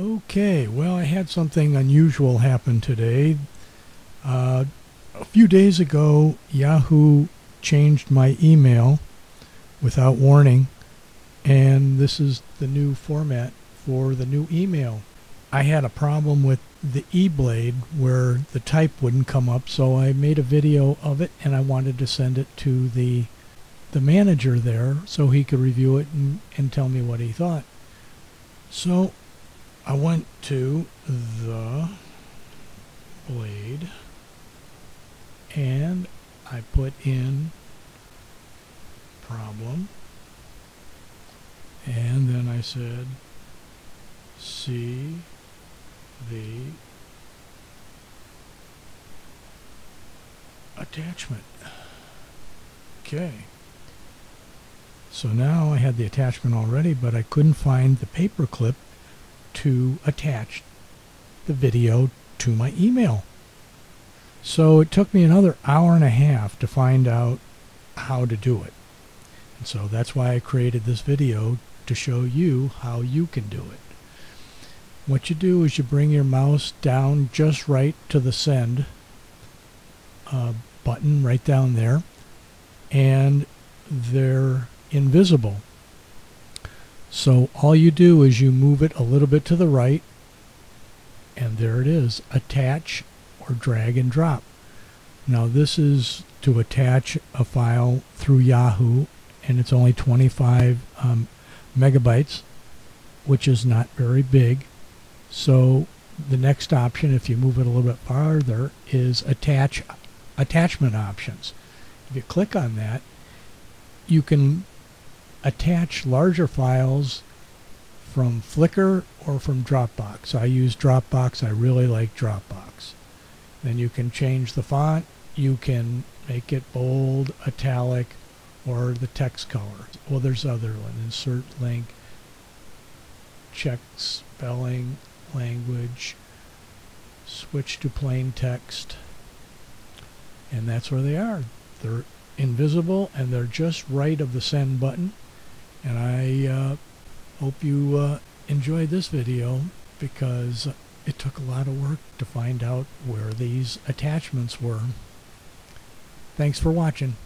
Okay, well, I had something unusual happen today. Uh, a few days ago, Yahoo changed my email without warning, and this is the new format for the new email. I had a problem with the e-blade where the type wouldn't come up, so I made a video of it and I wanted to send it to the the manager there so he could review it and, and tell me what he thought. So I went to the blade and I put in problem. And then I said see the attachment. Okay so now I had the attachment already but I couldn't find the paper clip to attach the video to my email. So it took me another hour and a half to find out how to do it. And so that's why I created this video to show you how you can do it. What you do is you bring your mouse down just right to the send uh, button right down there and they're invisible so all you do is you move it a little bit to the right and there it is. Attach or drag and drop. Now this is to attach a file through Yahoo and it's only 25 um, megabytes which is not very big. So the next option if you move it a little bit farther is attach attachment options. If you click on that you can attach larger files from Flickr or from Dropbox. I use Dropbox. I really like Dropbox. Then you can change the font. You can make it bold, italic, or the text color. Well, there's other one. Insert link, check spelling, language, switch to plain text. And that's where they are. They're invisible and they're just right of the send button. And I uh, hope you uh, enjoyed this video because it took a lot of work to find out where these attachments were. Thanks for watching.